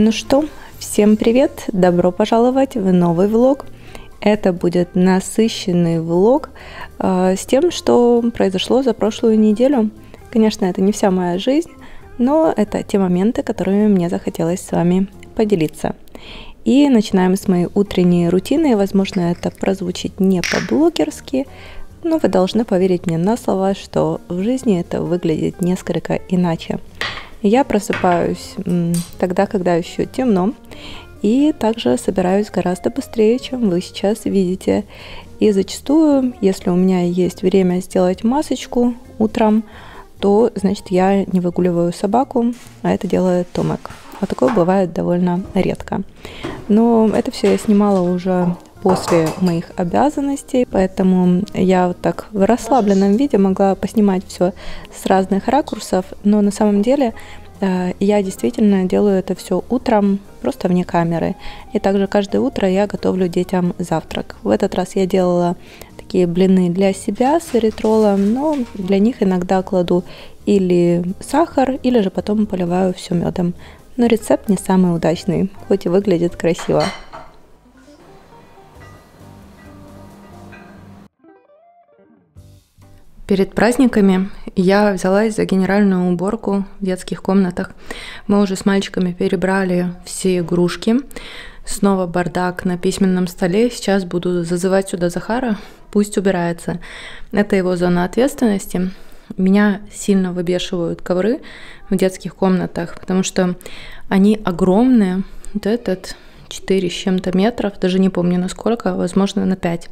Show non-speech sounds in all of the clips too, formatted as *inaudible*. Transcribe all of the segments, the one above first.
Ну что, всем привет! Добро пожаловать в новый влог. Это будет насыщенный влог э, с тем, что произошло за прошлую неделю. Конечно, это не вся моя жизнь, но это те моменты, которыми мне захотелось с вами поделиться. И начинаем с моей утренней рутины. Возможно, это прозвучит не по-блогерски, но вы должны поверить мне на слова, что в жизни это выглядит несколько иначе. Я просыпаюсь тогда, когда еще темно, и также собираюсь гораздо быстрее, чем вы сейчас видите. И зачастую, если у меня есть время сделать масочку утром, то, значит, я не выгуливаю собаку, а это делает Томек. А такое бывает довольно редко. Но это все я снимала уже после моих обязанностей, поэтому я вот так в расслабленном виде могла поснимать все с разных ракурсов, но на самом деле э, я действительно делаю это все утром, просто вне камеры. И также каждое утро я готовлю детям завтрак. В этот раз я делала такие блины для себя с эритролом, но для них иногда кладу или сахар, или же потом поливаю все медом. Но рецепт не самый удачный, хоть и выглядит красиво. Перед праздниками я взялась за генеральную уборку в детских комнатах. Мы уже с мальчиками перебрали все игрушки. Снова бардак на письменном столе. Сейчас буду зазывать сюда Захара, пусть убирается. Это его зона ответственности. Меня сильно выбешивают ковры в детских комнатах, потому что они огромные. Вот этот 4 с чем-то метров, даже не помню на сколько, возможно на 5.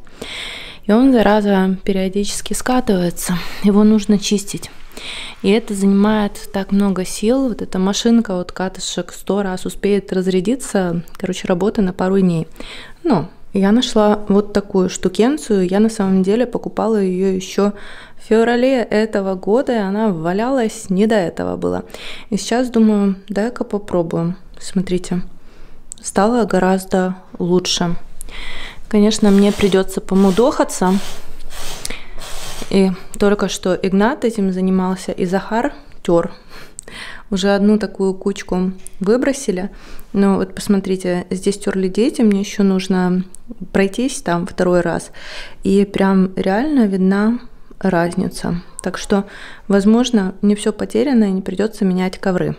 И он, зараза, периодически скатывается, его нужно чистить. И это занимает так много сил. Вот эта машинка от катышек сто раз успеет разрядиться. Короче, работа на пару дней. Но я нашла вот такую штукенцию. Я на самом деле покупала ее еще в феврале этого года, и она валялась, не до этого было. И сейчас думаю, дай-ка попробуем. Смотрите, стало гораздо лучше. Конечно, мне придется помудохаться. И только что Игнат этим занимался, и Захар тер. Уже одну такую кучку выбросили. Но вот посмотрите, здесь терли дети, мне еще нужно пройтись там второй раз. И прям реально видна разница. Так что, возможно, не все потеряно и не придется менять ковры.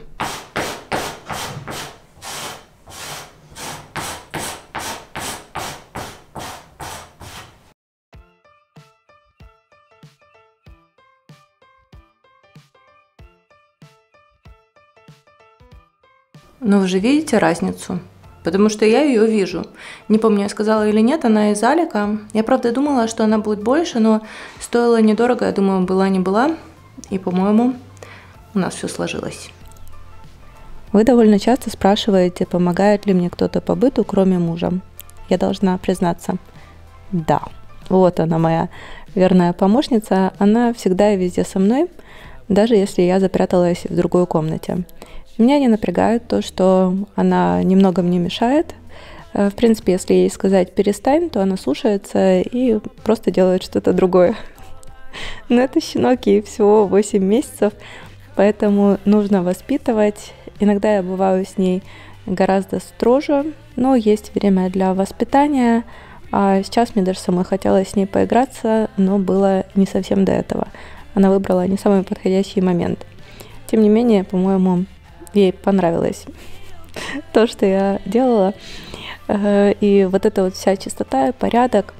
Но вы же видите разницу? Потому что я ее вижу. Не помню, я сказала или нет, она из Алика. Я правда думала, что она будет больше, но стоила недорого, я думаю, была не была. И, по-моему, у нас все сложилось. Вы довольно часто спрашиваете, помогает ли мне кто-то по быту, кроме мужа. Я должна признаться, да. Вот она моя верная помощница. Она всегда и везде со мной, даже если я запряталась в другой комнате. Меня не напрягает то, что она немного мне мешает. Э, в принципе, если ей сказать «перестань», то она слушается и просто делает что-то другое. *laughs* Но это щенок, ей всего 8 месяцев, поэтому нужно воспитывать. Иногда я бываю с ней гораздо строже, но есть время для воспитания. А сейчас мне даже самой хотелось с ней поиграться, но было не совсем до этого. Она выбрала не самый подходящий момент. Тем не менее, по-моему, ей понравилось *laughs* то, что я делала. Э, и вот эта вот вся чистота и порядок,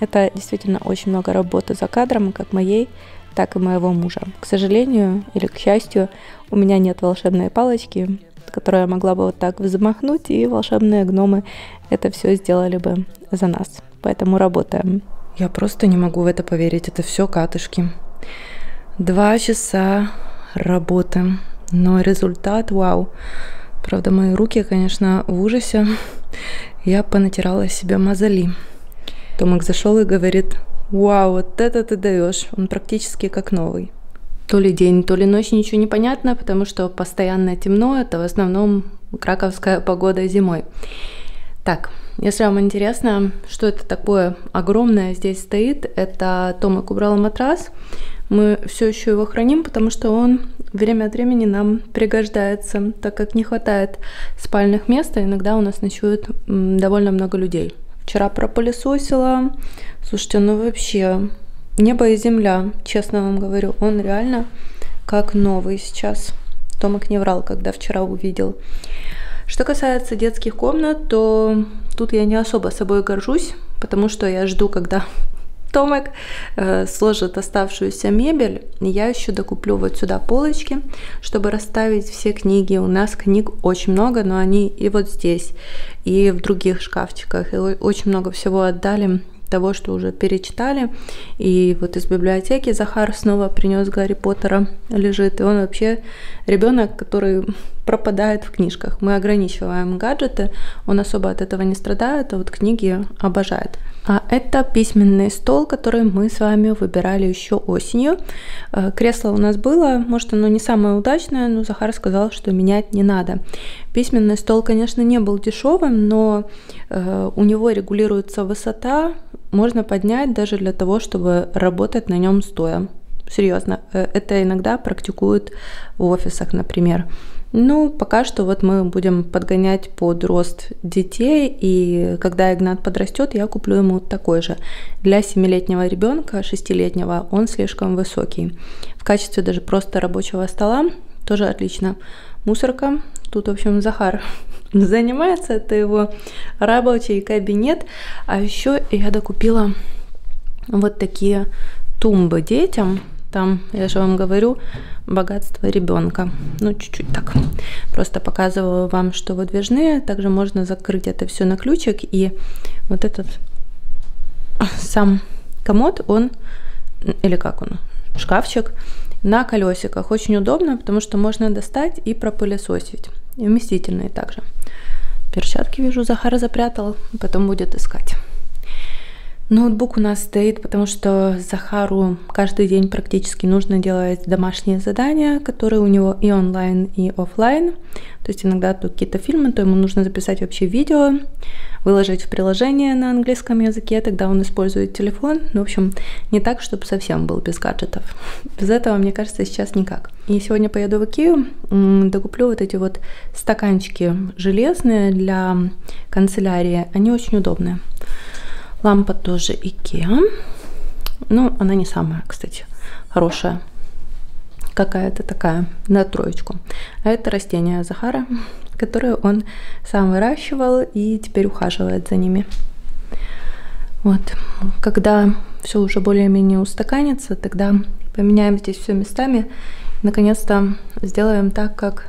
это действительно очень много работы за кадром, как моей, так и моего мужа. К сожалению или к счастью, у меня нет волшебной палочки, которую я могла бы вот так взмахнуть, и волшебные гномы это все сделали бы за нас. Поэтому работаем. Я просто не могу в это поверить. Это все катышки. Два часа работы но результат, вау. Правда, мои руки, конечно, в ужасе. Я понатирала себе мозоли. Томик зашел и говорит, вау, вот это ты даешь. Он практически как новый. То ли день, то ли ночь, ничего не понятно, потому что постоянно темно, это в основном краковская погода зимой. Так, если вам интересно, что это такое огромное здесь стоит, это Томик убрал матрас, Мы все еще его храним, потому что он время от времени нам пригождается, так как не хватает спальных мест, а иногда у нас ночует довольно много людей. Вчера пропылесосила. Слушайте, ну вообще небо и земля, честно вам говорю. Он реально как новый сейчас. Томик не врал, когда вчера увидел. Что касается детских комнат, то тут я не особо собой горжусь, потому что я жду, когда Томик э, сложит оставшуюся мебель. Я еще докуплю вот сюда полочки, чтобы расставить все книги. У нас книг очень много, но они и вот здесь, и в других шкафчиках. И очень много всего отдали того, что уже перечитали. И вот из библиотеки Захар снова принес Гарри Поттера, лежит. И он вообще ребенок, который пропадает в книжках. Мы ограничиваем гаджеты, он особо от этого не страдает, а вот книги обожает. А это письменный стол, который мы с вами выбирали еще осенью. Э, кресло у нас было, может оно не самое удачное, но Захар сказал, что менять не надо. Письменный стол, конечно, не был дешевым, но э, у него регулируется высота, можно поднять даже для того, чтобы работать на нем стоя. Серьезно, э, это иногда практикуют в офисах, например. Ну, пока что вот мы будем подгонять под рост детей, и когда Игнат подрастет, я куплю ему такой же. Для семилетнего ребенка, шестилетнего, он слишком высокий. В качестве даже просто рабочего стола тоже отлично. Мусорка, тут, в общем, Захар *laughs* занимается, это его рабочий кабинет. А еще я докупила вот такие тумбы детям, там, я же вам говорю, богатство ребенка. Ну, чуть-чуть так. Просто показываю вам, что выдвижные. Также можно закрыть это все на ключик. И вот этот сам комод, он, или как он, шкафчик, на колесиках. Очень удобно, потому что можно достать и пропылесосить. И вместительные также. Перчатки, вижу, Захара запрятал, потом будет искать. Ноутбук у нас стоит, потому что Захару каждый день практически нужно делать домашние задания, которые у него и онлайн, и офлайн. То есть иногда тут какие-то фильмы, то ему нужно записать вообще видео, выложить в приложение на английском языке, тогда он использует телефон. Ну, в общем, не так, чтобы совсем был без гаджетов. Без этого, мне кажется, сейчас никак. И сегодня поеду в Икею, докуплю вот эти вот стаканчики железные для канцелярии. Они очень удобные. Лампа тоже Ikea. Ну, она не самая, кстати, хорошая. Какая-то такая, на троечку. А это растение Захара, *laughs* которое он сам выращивал и теперь ухаживает за ними. Вот, когда все уже более-менее устаканится, тогда поменяем здесь все местами. Наконец-то сделаем так, как,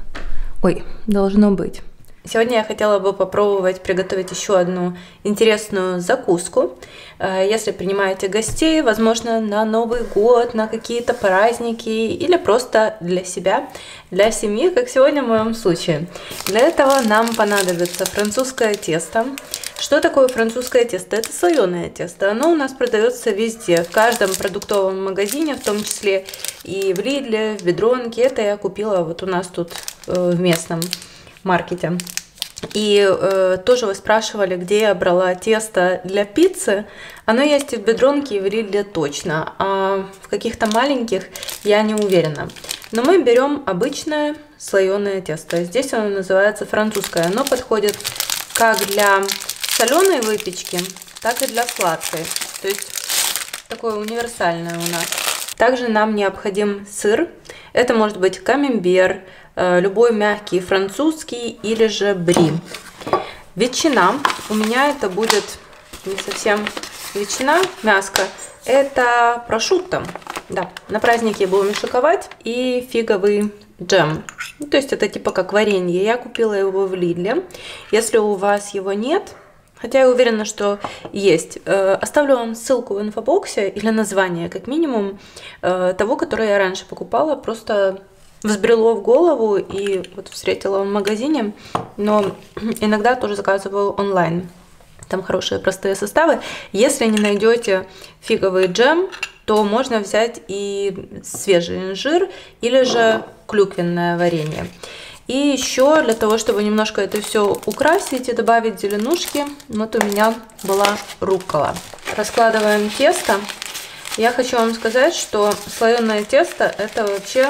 ой, должно быть. Сегодня я хотела бы попробовать приготовить еще одну интересную закуску. Э, если принимаете гостей, возможно, на Новый год, на какие-то праздники или просто для себя, для семьи, как сегодня в моем случае. Для этого нам понадобится французское тесто. Что такое французское тесто? Это слоеное тесто. Оно у нас продается везде, в каждом продуктовом магазине, в том числе и в Лидле, в Бедронке. Это я купила вот у нас тут э, в местном маркете. И э, тоже вы спрашивали, где я брала тесто для пиццы. Оно есть и в бедронке, и в рилле точно, а в каких-то маленьких я не уверена. Но мы берем обычное слоеное тесто. Здесь оно называется французское. Оно подходит как для соленой выпечки, так и для сладкой. То есть такое универсальное у нас. Также нам необходим сыр. Это может быть камембер, любой мягкий французский или же бри. Ветчина. У меня это будет не совсем ветчина, мяско. Это прошутто. Да, на празднике будем шоковать. И фиговый джем. Ну, то есть это типа как варенье. Я купила его в Лидле. Если у вас его нет, хотя я уверена, что есть, э, оставлю вам ссылку в инфобоксе или название, как минимум, э, того, который я раньше покупала. Просто взбрело в голову и вот встретила в магазине, но иногда тоже заказываю онлайн. Там хорошие простые составы. Если не найдете фиговый джем, то можно взять и свежий инжир или же клюквенное варенье. И еще для того, чтобы немножко это все украсить и добавить зеленушки, вот у меня была руккола. Раскладываем тесто. Я хочу вам сказать, что слоеное тесто это вообще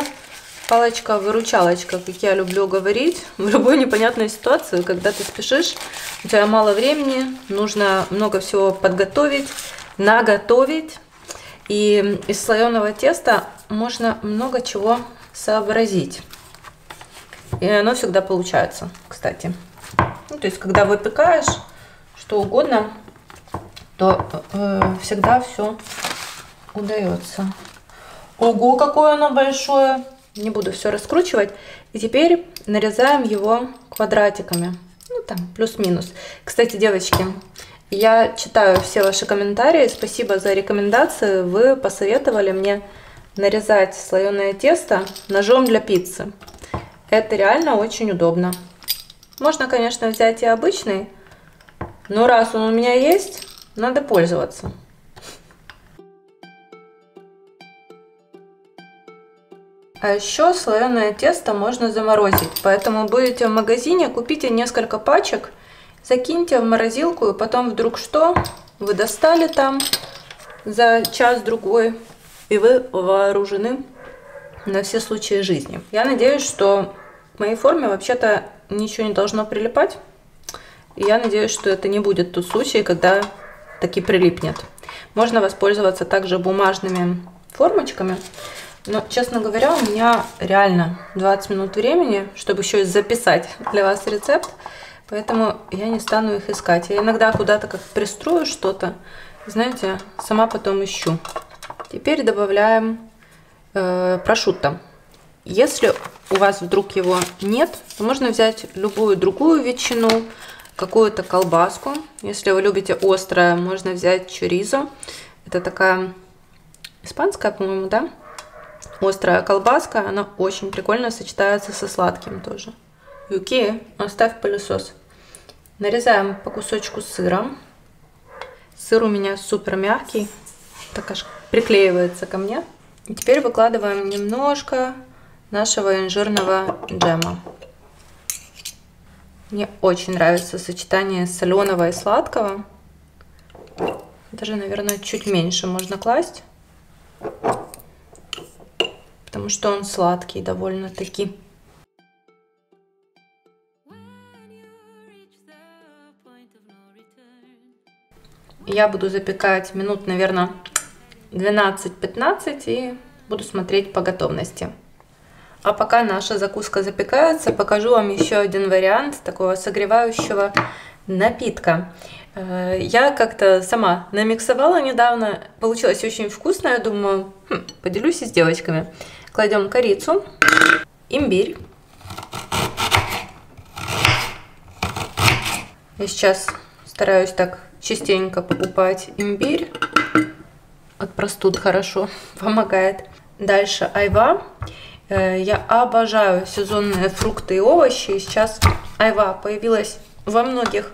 палочка-выручалочка, как я люблю говорить, *laughs* в любой непонятной ситуации, когда ты спешишь, у тебя мало времени, нужно много всего подготовить, наготовить. И из слоеного теста можно много чего сообразить. И оно всегда получается, кстати. Ну, то есть, когда выпекаешь что угодно, то э, всегда все удается. Ого, какое оно большое! Не буду все раскручивать. И теперь нарезаем его квадратиками. Ну, там, плюс-минус. Кстати, девочки, я читаю все ваши комментарии. Спасибо за рекомендации. Вы посоветовали мне нарезать слоеное тесто ножом для пиццы. Это реально очень удобно. Можно, конечно, взять и обычный, но раз он у меня есть, надо пользоваться. А еще слоеное тесто можно заморозить, поэтому будете в магазине, купите несколько пачек, закиньте в морозилку, и потом вдруг что, вы достали там за час-другой, и вы вооружены на все случаи жизни. Я надеюсь, что к моей форме вообще-то ничего не должно прилипать, и я надеюсь, что это не будет тот случай, когда таки прилипнет. Можно воспользоваться также бумажными формочками, но, честно говоря, у меня реально 20 минут времени, чтобы еще и записать для вас рецепт. Поэтому я не стану их искать. Я иногда куда-то как пристрою что-то, знаете, сама потом ищу. Теперь добавляем э, прошутто. Если у вас вдруг его нет, то можно взять любую другую ветчину, какую-то колбаску. Если вы любите острое, можно взять чоризо. Это такая испанская, по-моему, да? Острая колбаска, она очень прикольно сочетается со сладким тоже. Юки, оставь пылесос. Нарезаем по кусочку сыра. Сыр у меня супер мягкий, так аж приклеивается ко мне. И теперь выкладываем немножко нашего инжирного джема. Мне очень нравится сочетание соленого и сладкого. Даже, наверное, чуть меньше можно класть что он сладкий довольно-таки. Я буду запекать минут, наверное, 12-15 и буду смотреть по готовности. А пока наша закуска запекается, покажу вам еще один вариант такого согревающего напитка. Э, я как-то сама намиксовала недавно, получилось очень вкусно, я думаю, хм, поделюсь и с девочками. Кладем корицу, имбирь. Я сейчас стараюсь так частенько покупать имбирь. От простуд хорошо *laughs* помогает. Дальше айва. Э, я обожаю сезонные фрукты и овощи. Сейчас айва появилась во многих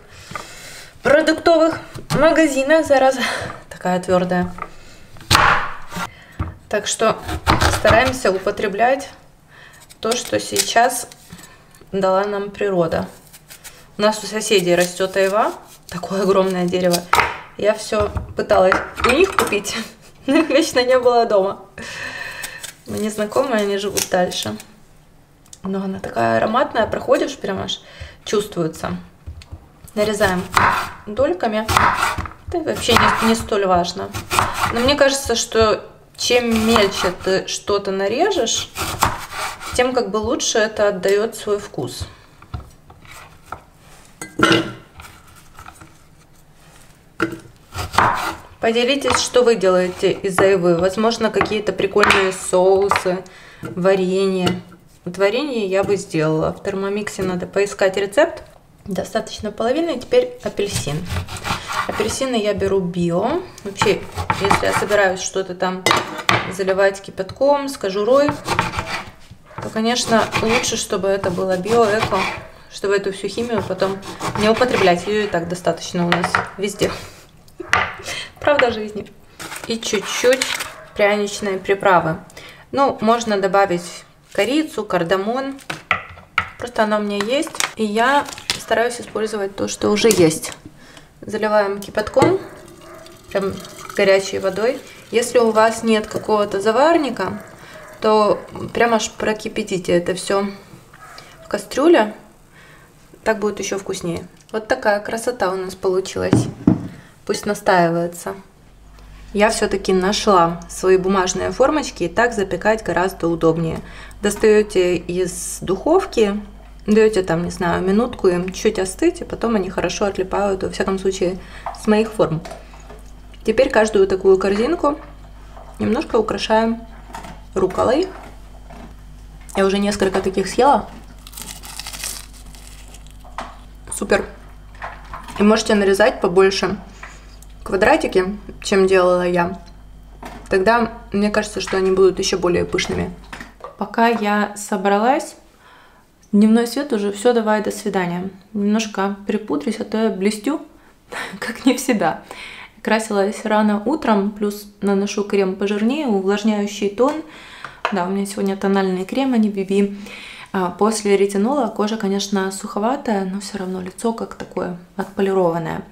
продуктовых магазинах. Зараза *laughs* такая твердая. Так что стараемся употреблять то, что сейчас дала нам природа. У нас у соседей растет айва, такое огромное дерево. Я все пыталась у них купить, *laughs* но их вечно не было дома. Мы не знакомые, они живут дальше. Но она такая ароматная, проходишь, прям аж чувствуется. Нарезаем дольками. Это вообще не, не столь важно. Но мне кажется, что чем мельче ты что-то нарежешь, тем как бы лучше это отдает свой вкус. Поделитесь, что вы делаете из айвы. Возможно, какие-то прикольные соусы, варенье. Вот варенье я бы сделала. В термомиксе надо поискать рецепт. Достаточно половины. Теперь апельсин. Апельсины я беру био. Вообще, если я собираюсь что-то там заливать кипятком с кожурой, то, конечно, лучше, чтобы это было био-эко, чтобы эту всю химию потом не употреблять. Ее и так достаточно у нас везде. Правда жизни. И чуть-чуть пряничной приправы. Ну, можно добавить корицу, кардамон. Просто она у меня есть. И я стараюсь использовать то, что уже есть. Заливаем кипятком прям горячей водой. Если у вас нет какого-то заварника, то прямо аж прокипятите это все в кастрюле. Так будет еще вкуснее. Вот такая красота у нас получилась. Пусть настаивается. Я все-таки нашла свои бумажные формочки, и так запекать гораздо удобнее. Достаете из духовки, даете там, не знаю, минутку им чуть остыть, и потом они хорошо отлипают, во всяком случае, с моих форм. Теперь каждую такую корзинку немножко украшаем руколой. Я уже несколько таких съела. Супер. И можете нарезать побольше квадратики, чем делала я. Тогда мне кажется, что они будут еще более пышными. Пока я собралась, дневной свет уже все, давай, до свидания. Немножко припудрюсь, а то я блестю, *laughs* как не в себя. Красилась рано утром, плюс наношу крем пожирнее, увлажняющий тон. Да, у меня сегодня тональный крем, а не BB. После ретинола кожа, конечно, суховатая, но все равно лицо как такое отполированное.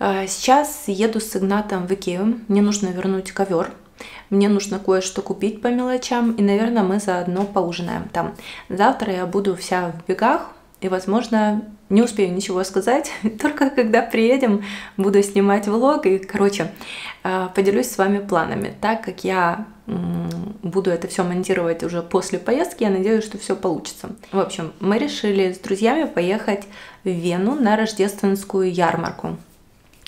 А, сейчас еду с Игнатом в Икею. Мне нужно вернуть ковер. Мне нужно кое-что купить по мелочам. И, наверное, мы заодно поужинаем там. Завтра я буду вся в бегах. И, возможно, не успею ничего сказать, *laughs* только когда приедем, буду снимать влог и, короче, а, поделюсь с вами планами. Так как я буду это все монтировать уже после поездки, я надеюсь, что все получится. В общем, мы решили с друзьями поехать в Вену на рождественскую ярмарку.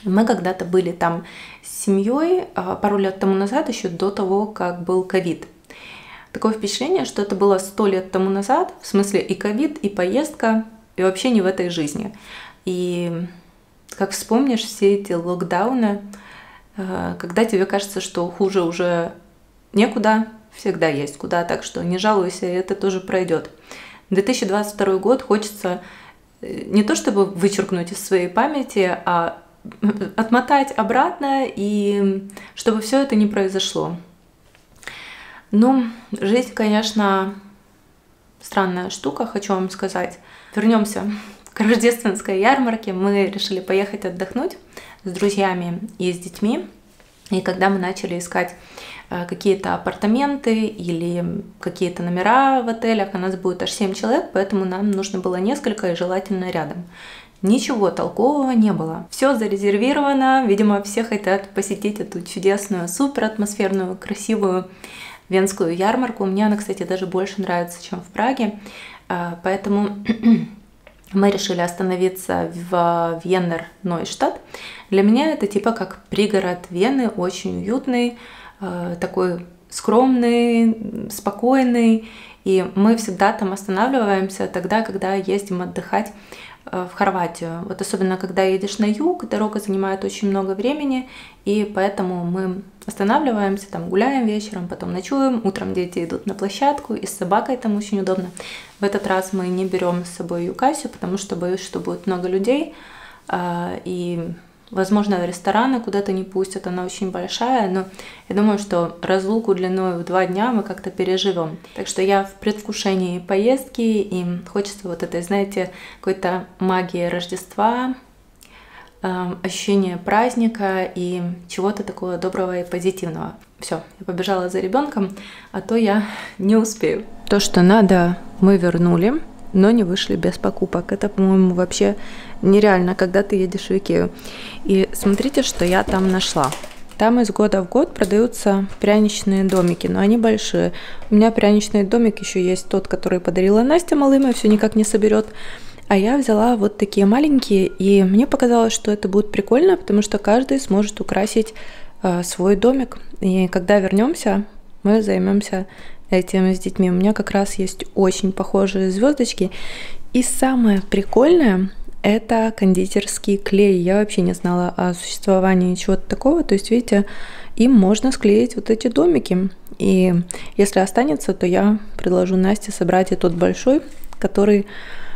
Мы когда-то были там с семьей а, пару лет тому назад, еще до того, как был ковид. Такое впечатление, что это было сто лет тому назад, в смысле и ковид, и поездка, и вообще не в этой жизни. И как вспомнишь все эти локдауны, э, когда тебе кажется, что хуже уже некуда, всегда есть куда, так что не жалуйся, это тоже пройдет. 2022 год хочется э, не то чтобы вычеркнуть из своей памяти, а отмотать обратно и чтобы все это не произошло. Ну, жизнь, конечно, странная штука, хочу вам сказать. Вернемся к рождественской ярмарке. Мы решили поехать отдохнуть с друзьями и с детьми. И когда мы начали искать э, какие-то апартаменты или какие-то номера в отелях, у нас будет аж 7 человек, поэтому нам нужно было несколько и желательно рядом. Ничего толкового не было. Все зарезервировано, видимо, все хотят посетить эту чудесную, супер атмосферную, красивую венскую ярмарку. Мне она, кстати, даже больше нравится, чем в Праге. А, поэтому *clears throat* мы решили остановиться в Веннер Нойштадт. Для меня это типа как пригород Вены, очень уютный, а, такой скромный, спокойный. И мы всегда там останавливаемся тогда, когда ездим отдыхать Э, в Хорватию. Вот особенно, когда едешь на юг, дорога занимает очень много времени, и поэтому мы останавливаемся, там гуляем вечером, потом ночуем, утром дети идут на площадку, и с собакой там очень удобно. В этот раз мы не берем с собой Юкасю, потому что боюсь, что будет много людей, а, и Возможно, рестораны куда-то не пустят, она очень большая, но я думаю, что разлуку длиной в два дня мы как-то переживем. Так что я в предвкушении поездки, и хочется вот этой, знаете, какой-то магии Рождества, эм, ощущение праздника и чего-то такого доброго и позитивного. Все, я побежала за ребенком, а то я *laughs* не успею. То, что надо, мы вернули но не вышли без покупок. Это, по-моему, вообще нереально, когда ты едешь в Икею. И смотрите, что я там нашла. Там из года в год продаются пряничные домики, но они большие. У меня пряничный домик еще есть тот, который подарила Настя малыма, все никак не соберет. А я взяла вот такие маленькие, и мне показалось, что это будет прикольно, потому что каждый сможет украсить э, свой домик. И когда вернемся, мы займемся этим с детьми. У меня как раз есть очень похожие звездочки. И самое прикольное это кондитерский клей. Я вообще не знала о существовании чего-то такого. То есть, видите, им можно склеить вот эти домики. И если останется, то я предложу Насте собрать и тот большой, который,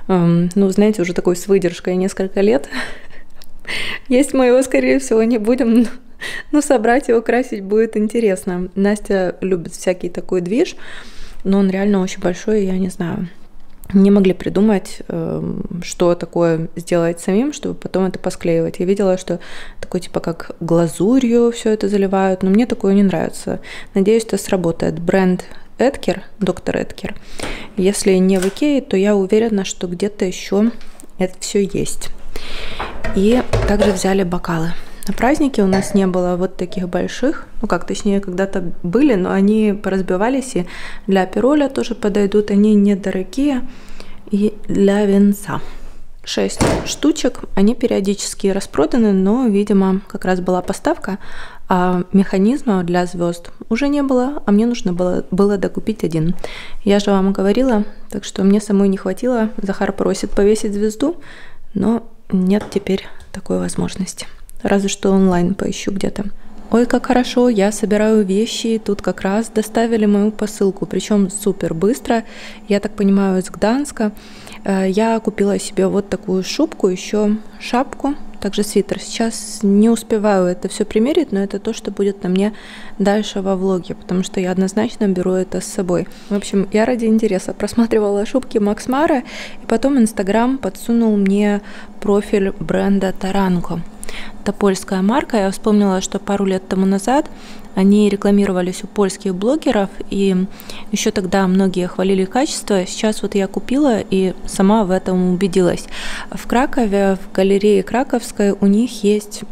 эм, ну, знаете, уже такой с выдержкой несколько лет. *laughs* Есть мы его, скорее всего, не будем, ну, собрать и украсить будет интересно. Настя любит всякий такой движ, но он реально очень большой, я не знаю. Не могли придумать, эм, что такое сделать самим, чтобы потом это посклеивать. Я видела, что такой типа как глазурью все это заливают, но мне такое не нравится. Надеюсь, это сработает. Бренд Эдкер, доктор Эдкер. Если не в Икее, то я уверена, что где-то еще это все есть. И также взяли бокалы. На празднике у нас не было вот таких больших, ну как, точнее, когда-то были, но они поразбивались, и для пироля тоже подойдут, они недорогие, и для венца. Шесть штучек, они периодически распроданы, но, видимо, как раз была поставка, а механизма для звезд уже не было, а мне нужно было, было докупить один. Я же вам говорила, так что мне самой не хватило. Захар просит повесить звезду, но нет теперь такой возможности. Разве что онлайн поищу где-то. Ой, как хорошо, я собираю вещи, тут как раз доставили мою посылку, причем супер быстро, я так понимаю, из Гданска. Э, я купила себе вот такую шубку, еще шапку, также свитер. Сейчас не успеваю это все примерить, но это то, что будет на мне дальше во влоге, потому что я однозначно беру это с собой. В общем, я ради интереса просматривала шубки Макс Мара, и потом Инстаграм подсунул мне профиль бренда Таранко. Это польская марка. Я вспомнила, что пару лет тому назад они рекламировались у польских блогеров, и еще тогда многие хвалили качество. Сейчас вот я купила и сама в этом убедилась. В Кракове, в галерее Краковской у них есть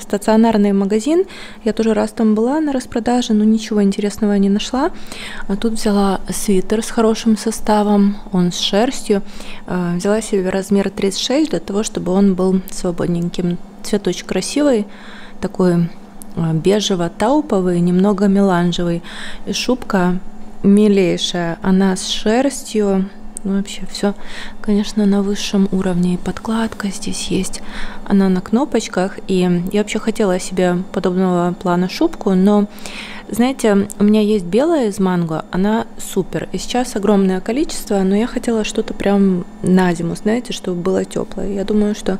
стационарный магазин. Я тоже раз там была на распродаже, но ничего интересного не нашла. А тут взяла свитер с хорошим составом, он с шерстью. А, взяла себе размер 36 для того, чтобы он был свободненьким. Цвет очень красивый, такой а, бежево-тауповый, немного меланжевый. И шубка милейшая, она с шерстью, ну, вообще все, конечно, на высшем уровне. И подкладка здесь есть, она на кнопочках. И я вообще хотела себе подобного плана шубку, но, знаете, у меня есть белая из манго, она супер. И сейчас огромное количество, но я хотела что-то прям на зиму, знаете, чтобы было теплое. Я думаю, что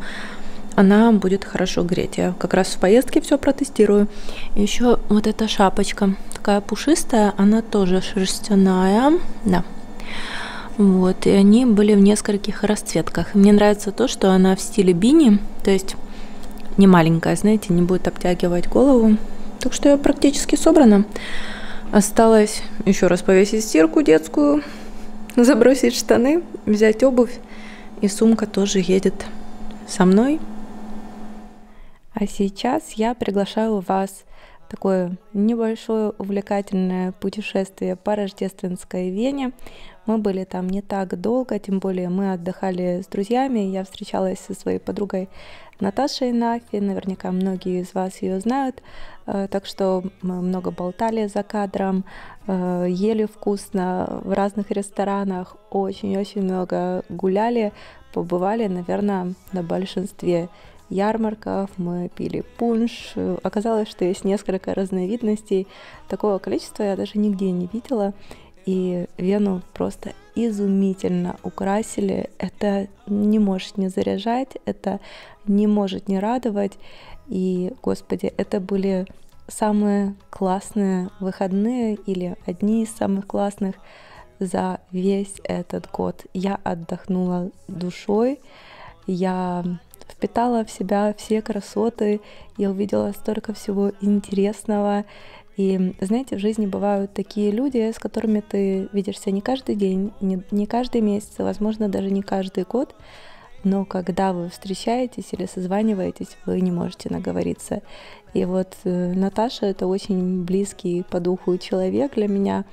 она будет хорошо греть. Я как раз в поездке все протестирую. Еще вот эта шапочка, такая пушистая, она тоже шерстяная. Да. Вот, и они были в нескольких расцветках. Мне нравится то, что она в стиле бини, то есть не маленькая, знаете, не будет обтягивать голову. Так что я практически собрана. Осталось еще раз повесить стирку детскую, забросить штаны, взять обувь. И сумка тоже едет со мной. А сейчас я приглашаю вас в такое небольшое увлекательное путешествие по рождественской Вене. Мы были там не так долго, тем более мы отдыхали с друзьями. Я встречалась со своей подругой Наташей Нафи, наверняка многие из вас ее знают. Э, так что мы много болтали за кадром, э, ели вкусно в разных ресторанах, очень-очень много гуляли, побывали, наверное, на большинстве ярмарках, мы пили пунш. Оказалось, что есть несколько разновидностей. Такого количества я даже нигде не видела. И Вену просто изумительно украсили. Это не может не заряжать, это не может не радовать. И, господи, это были самые классные выходные или одни из самых классных за весь этот год. Я отдохнула душой, я впитала в себя все красоты, я увидела столько всего интересного. И знаете, в жизни бывают такие люди, с которыми ты видишься не каждый день, не, не каждый месяц, возможно, даже не каждый год, но когда вы встречаетесь или созваниваетесь, вы не можете наговориться. И вот э, Наташа это очень близкий по духу человек для меня,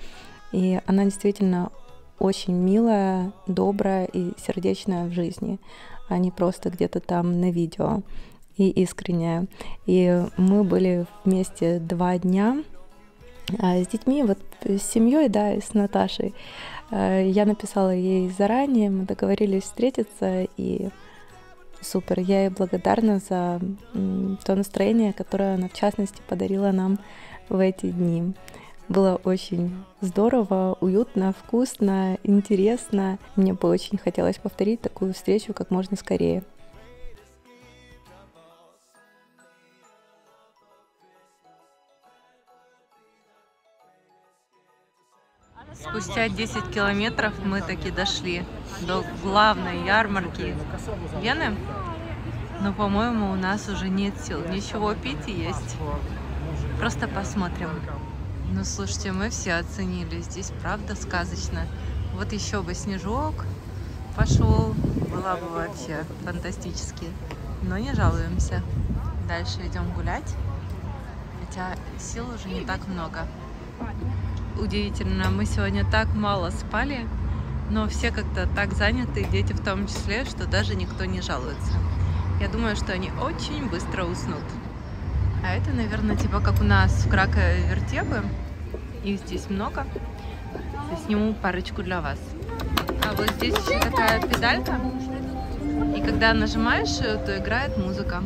и она действительно очень милая, добрая и сердечная в жизни а не просто где-то там на видео и искренняя. И мы были вместе два дня а с детьми, вот с семьей, да, и с Наташей. А, я написала ей заранее, мы договорились встретиться, и супер. Я ей благодарна за то настроение, которое она, в частности, подарила нам в эти дни. Было очень здорово, уютно, вкусно, интересно. Мне бы очень хотелось повторить такую встречу как можно скорее. Спустя 10 километров мы таки дошли до главной ярмарки Вены. Но, по-моему, у нас уже нет сил ничего пить и есть. Просто посмотрим. Ну, слушайте, мы все оценили. Здесь правда сказочно. Вот еще бы снежок пошел. Было бы вообще фантастически. Но не жалуемся. Дальше идем гулять. Хотя сил уже не так много удивительно. Мы сегодня так мало спали, но все как-то так заняты, дети в том числе, что даже никто не жалуется. Я думаю, что они очень быстро уснут. А это, наверное, типа как у нас в Кракове вертебы. Их здесь много. Я сниму парочку для вас. А вот здесь еще такая педалька. И когда нажимаешь, то играет музыка.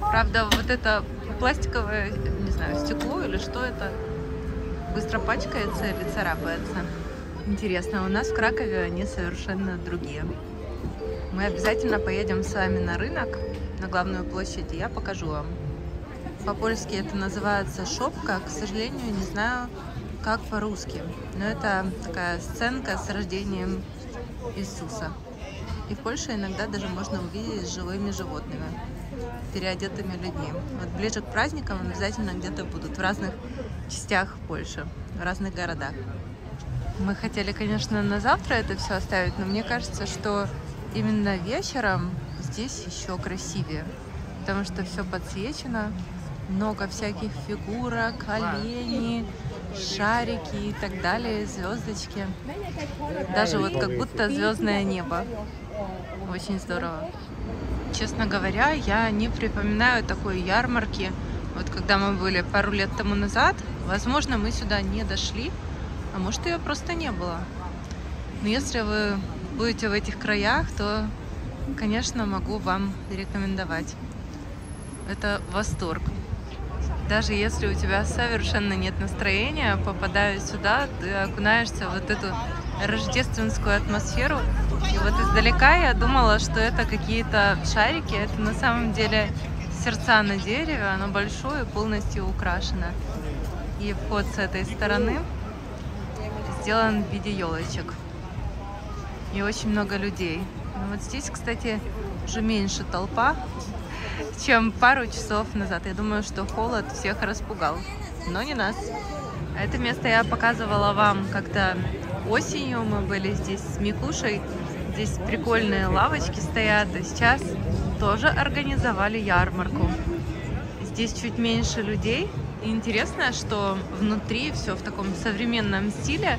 Правда, вот это пластиковое, не знаю, стекло или что это, быстро пачкается или царапается. Интересно, у нас в Кракове они совершенно другие. Мы обязательно поедем с вами на рынок, на главную площадь, и я покажу вам. По-польски это называется шопка, к сожалению, не знаю, как по-русски. Но это такая сценка с рождением Иисуса. И в Польше иногда даже можно увидеть с живыми животными, переодетыми людьми. Вот ближе к праздникам обязательно где-то будут в разных частях Польши, в разных городах. Мы хотели, конечно, на завтра это все оставить, но мне кажется, что именно вечером здесь еще красивее, потому что все подсвечено, много всяких фигурок, оленей, шарики и так далее, звездочки. Даже вот как будто звездное небо. Очень здорово. Честно говоря, я не припоминаю такой ярмарки, вот когда мы были пару лет тому назад, возможно, мы сюда не дошли, а может ее просто не было. Но если вы будете в этих краях, то, конечно, могу вам рекомендовать. Это восторг. Даже если у тебя совершенно нет настроения, попадая сюда, ты окунаешься в вот эту рождественскую атмосферу. И вот издалека я думала, что это какие-то шарики. Это на самом деле сердца на дереве, оно большое, полностью украшено. И вход с этой стороны сделан в виде елочек. И очень много людей. Но вот здесь, кстати, уже меньше толпа, чем пару часов назад. Я думаю, что холод всех распугал, но не нас. Это место я показывала вам как-то осенью. Мы были здесь с Микушей. Здесь прикольные лавочки стоят. И сейчас тоже организовали ярмарку. Здесь чуть меньше людей. Интересно, что внутри все в таком современном стиле,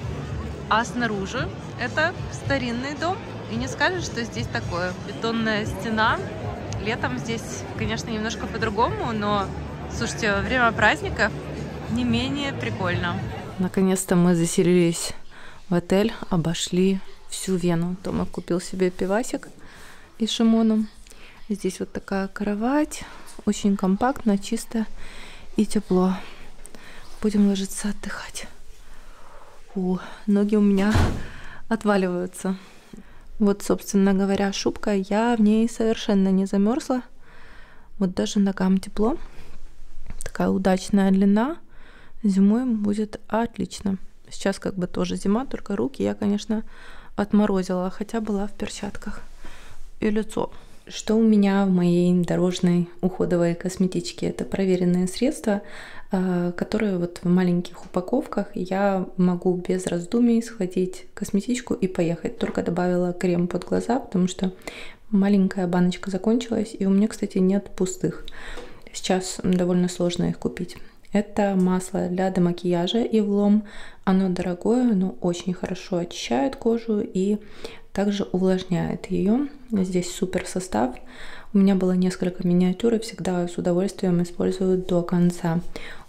а снаружи это старинный дом. И не скажешь, что здесь такое. Бетонная стена. Летом здесь, конечно, немножко по-другому, но, слушайте, во время праздников не менее прикольно. Наконец-то мы заселились в отель, обошли всю Вену. Тома купил себе пивасик и Шимоном. Здесь вот такая кровать, очень компактно, чисто и тепло. Будем ложиться отдыхать. О, ноги у меня отваливаются. Вот, собственно говоря, шубка, я в ней совершенно не замерзла. Вот даже ногам тепло. Такая удачная длина. Зимой будет отлично. Сейчас как бы тоже зима, только руки я, конечно, отморозила, хотя была в перчатках. И лицо что у меня в моей дорожной уходовой косметичке? Это проверенные средства, которые вот в маленьких упаковках я могу без раздумий схватить косметичку и поехать. Только добавила крем под глаза, потому что маленькая баночка закончилась, и у меня, кстати, нет пустых. Сейчас довольно сложно их купить. Это масло для демакияжа и влом. Оно дорогое, но очень хорошо очищает кожу и также увлажняет ее. Здесь супер состав. У меня было несколько миниатюр и всегда с удовольствием использую до конца.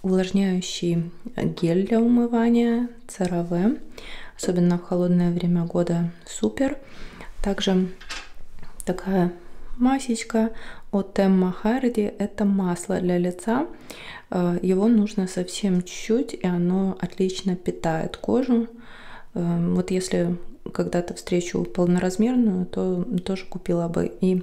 Увлажняющий гель для умывания CeraVe, особенно в холодное время года, супер. Также такая масечка от Emma Hardy. Это масло для лица. Э, его нужно совсем чуть, и оно отлично питает кожу. Э, вот если когда-то встречу полноразмерную, то тоже купила бы. И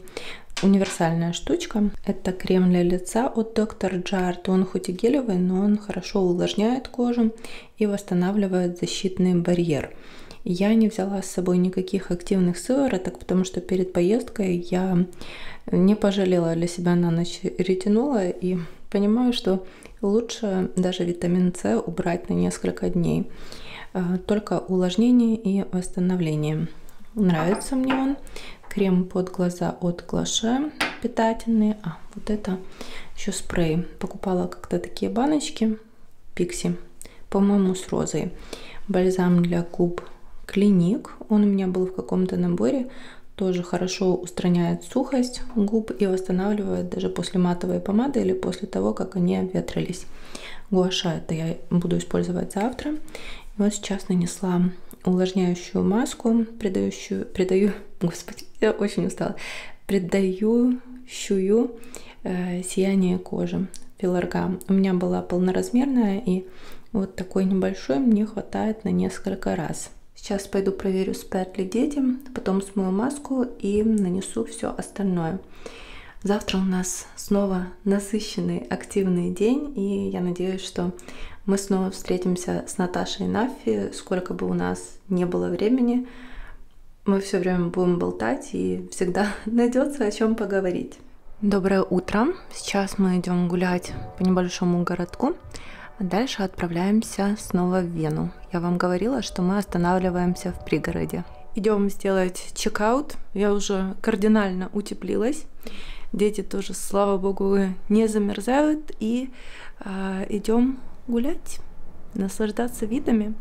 универсальная штучка. Это крем для лица от Dr. Jart. Он хоть и гелевый, но он хорошо увлажняет кожу и восстанавливает защитный барьер. Я не взяла с собой никаких активных сывороток, потому что перед поездкой я не пожалела для себя на ночь ретинола и понимаю, что лучше даже витамин С убрать на несколько дней. А, только увлажнение и восстановление. Нравится мне он. Крем под глаза от Глаше питательный. А, вот это еще спрей. Покупала как-то такие баночки. Пикси. По-моему, с розой. Бальзам для губ Клиник. Он у меня был в каком-то наборе. Тоже хорошо устраняет сухость губ и восстанавливает даже после матовой помады или после того, как они обветрились. Гуаша это я буду использовать завтра. И вот сейчас нанесла увлажняющую маску, придающую, придаю, *laughs* господи, я очень устала, придающую э, сияние кожи, пилорга. У меня была полноразмерная, и вот такой небольшой мне хватает на несколько раз. Сейчас пойду проверю, спят ли дети, потом смою маску и нанесу все остальное. Завтра у нас снова насыщенный, активный день, и я надеюсь, что мы снова встретимся с Наташей и Нафи, сколько бы у нас не было времени. Мы все время будем болтать, и всегда *laughs* найдется о чем поговорить. Доброе утро! Сейчас мы идем гулять по небольшому городку. А дальше отправляемся снова в Вену. Я вам говорила, что мы останавливаемся в пригороде. Идем сделать чекаут. Я уже кардинально утеплилась. Дети тоже, слава богу, не замерзают. И э, идем гулять, наслаждаться видами,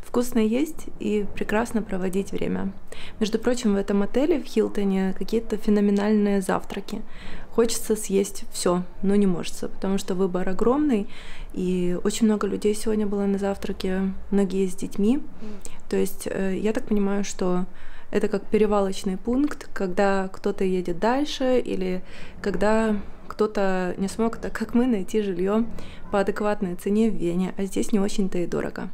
вкусно есть и прекрасно проводить время. Между прочим, в этом отеле в Хилтоне какие-то феноменальные завтраки. Хочется съесть все, но не может, потому что выбор огромный, и очень много людей сегодня было на завтраке, многие с детьми. То есть э, я так понимаю, что это как перевалочный пункт, когда кто-то едет дальше или когда кто-то не смог, так как мы, найти жилье по адекватной цене в Вене, а здесь не очень-то и дорого.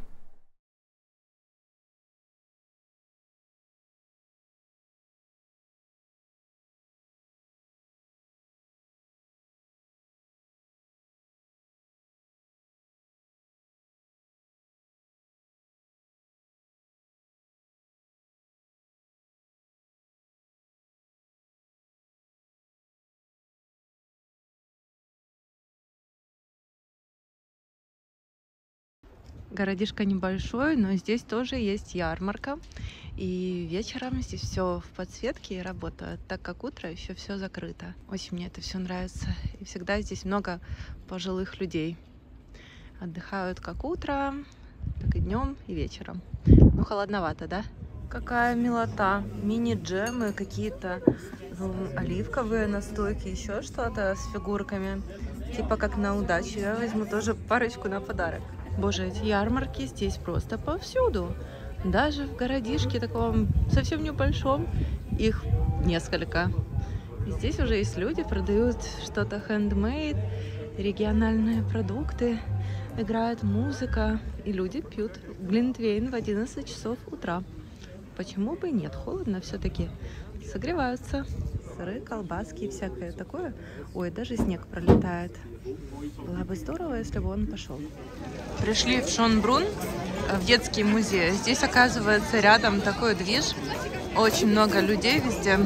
Городишко небольшой, но здесь тоже есть ярмарка. И вечером здесь все в подсветке и работает, так как утро еще все закрыто. Очень мне это все нравится. И всегда здесь много пожилых людей. Отдыхают как утром, так и днем, и вечером. Ну, холодновато, да? Какая милота. Мини-джемы, какие-то ну, оливковые настойки, еще что-то с фигурками. Типа как на удачу. Я возьму тоже парочку на подарок. Боже, эти ярмарки здесь просто повсюду. Даже в городишке таком совсем небольшом их несколько. И здесь уже есть люди, продают что-то handmade, региональные продукты, играет музыка, и люди пьют глинтвейн в 11 часов утра. Почему бы нет? Холодно все-таки. Согреваются сыры, колбаски и всякое такое. Ой, даже снег пролетает. Было бы здорово, если бы он пошел. Пришли в Шонбрун, в детский музей. Здесь, оказывается, рядом такой движ. Очень много людей везде.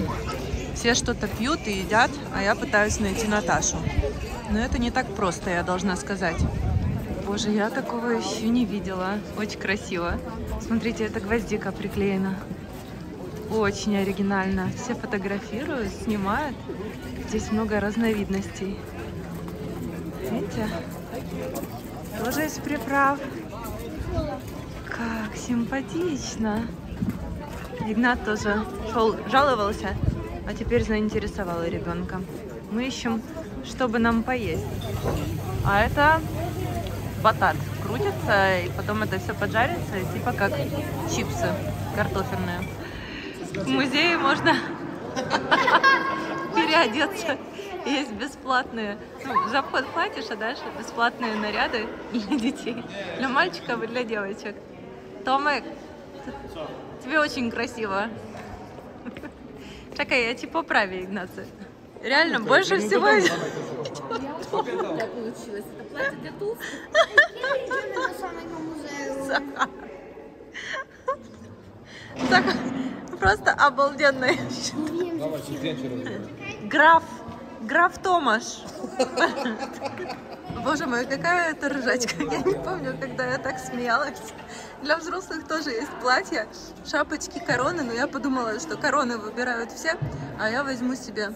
Все что-то пьют и едят, а я пытаюсь найти Наташу. Но это не так просто, я должна сказать. Боже, я такого еще не видела. Очень красиво. Смотрите, это гвоздика приклеена. Очень оригинально. Все фотографируют, снимают. Здесь много разновидностей. Видите? Тоже из приправ. Как симпатично. Игнат тоже шел, жаловался, а теперь заинтересовал ребенка. Мы ищем, чтобы нам поесть. А это батат крутится, и потом это все поджарится, типа как чипсы картофельные. В музее можно *laughs* переодеться. Есть бесплатные, ну, за вход платишь, а дальше бесплатные наряды для детей, для мальчиков и для девочек. Томик, тебе очень красиво. Чекай, я тебе поправи, Игнаций. Реально, больше всего... Так получилось. Это платье для толстых. *laughs* Так, просто обалденный. Граф. Граф Томаш. Боже мой, какая это ржачка. Я не помню, когда я так смеялась. Для взрослых тоже есть платья, шапочки, короны, но я подумала, что короны выбирают все, а я возьму себе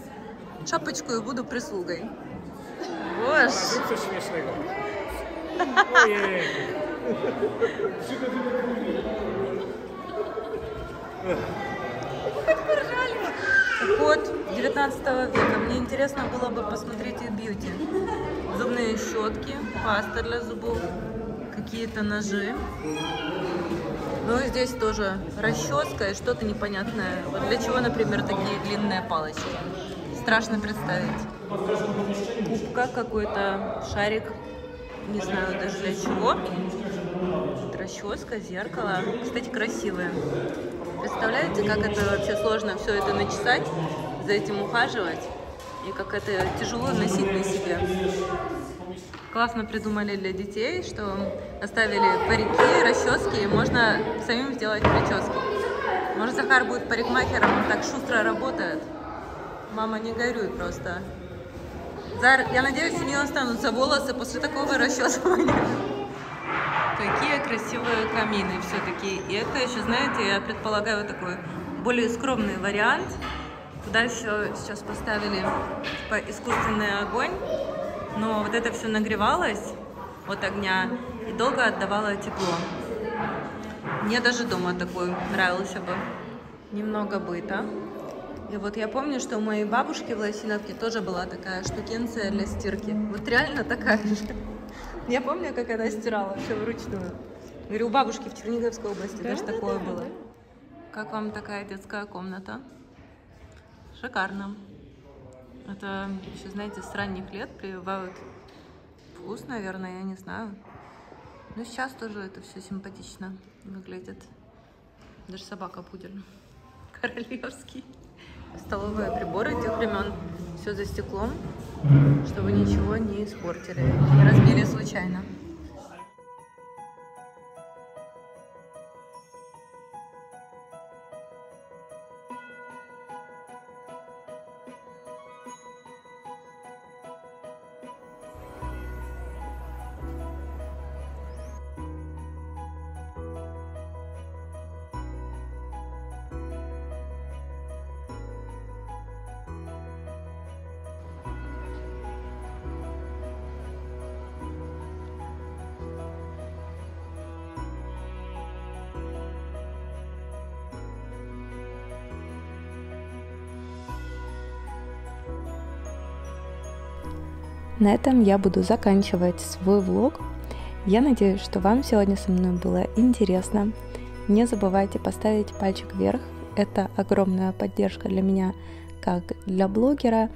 шапочку и буду прислугой. Боже. Zrób Код 19 века. Мне интересно было бы посмотреть их бьюти. Зубные щетки, паста для зубов, какие-то ножи. Ну и здесь тоже расческа и что-то непонятное. Вот для чего, например, такие длинные палочки? Страшно представить. Губка какой-то, шарик. Не знаю даже для чего. Расческа, зеркало. Кстати, красивые. Представляете, как это вообще сложно все это начесать, за этим ухаживать, и как это тяжело носить на себе. Классно придумали для детей, что оставили парики, расчески, и можно самим сделать прически. Может, Захар будет парикмахером, он так шустро работает. Мама, не горюй просто. Зар, я надеюсь, у нее останутся волосы после такого расчесывания. Какие красивые камины все-таки. И это еще, знаете, я предполагаю такой более скромный вариант. Туда еще сейчас поставили типа, искусственный огонь. Но вот это все нагревалось от огня и долго отдавало тепло. Мне даже дома такой нравился бы. Немного быта. И вот я помню, что у моей бабушки в Лосиновке тоже была такая штукенция для стирки. Вот реально такая же. Я помню, как она стирала все вручную. Говорю, у бабушки в Черниговской области даже такое было. Как вам такая детская комната? Шикарно. Это еще, знаете, с ранних лет прививают вкус, наверное, я не знаю. Но сейчас тоже это все симпатично выглядит. Даже собака пудель. *laughs* Королевский. Столовые приборы тех времен. Все за стеклом, чтобы ничего не испортили. Не разбили случайно. На этом я буду заканчивать свой влог. Я надеюсь, что вам сегодня со мной было интересно. Не забывайте поставить пальчик вверх. Это огромная поддержка для меня, как для блогера.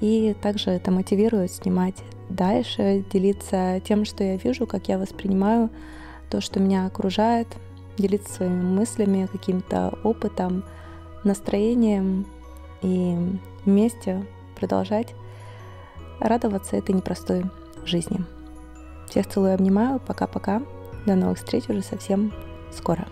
И также это мотивирует снимать дальше, делиться тем, что я вижу, как я воспринимаю то, что меня окружает, делиться своими мыслями, каким-то опытом, настроением и вместе продолжать радоваться этой непростой жизни. Всех целую, обнимаю. Пока-пока. До новых встреч уже совсем скоро.